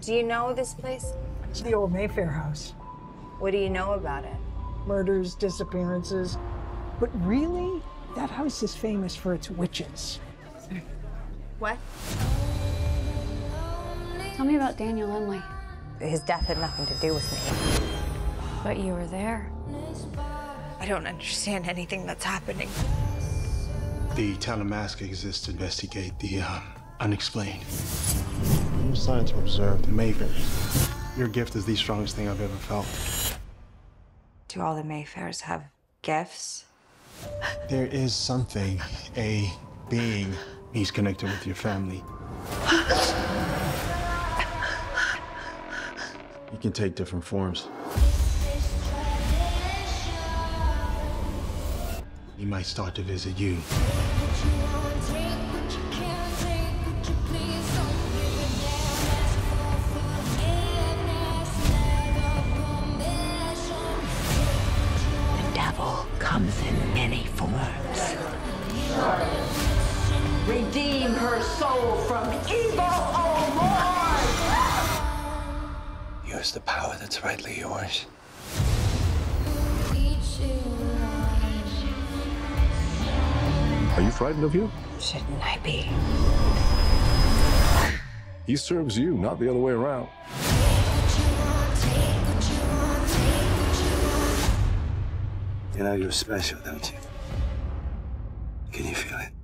Do you know this place? It's the old Mayfair house. What do you know about it? Murders, disappearances. But really, that house is famous for its witches. What? Tell me about Daniel Emily. His death had nothing to do with me. But you were there. I don't understand anything that's happening. The Talamasca exists to investigate the um, unexplained. I'm assigned to observe the Mayfairs. Your gift is the strongest thing I've ever felt. Do all the Mayfairs have gifts? There is something, a being. He's connected with your family. He can take different forms. He might start to visit you. Comes in many forms. Redeem her soul from evil, oh Lord! Use the power that's rightly yours. Are you frightened of him? Shouldn't I be? He serves you, not the other way around. You know you're special, don't you? Can you feel it?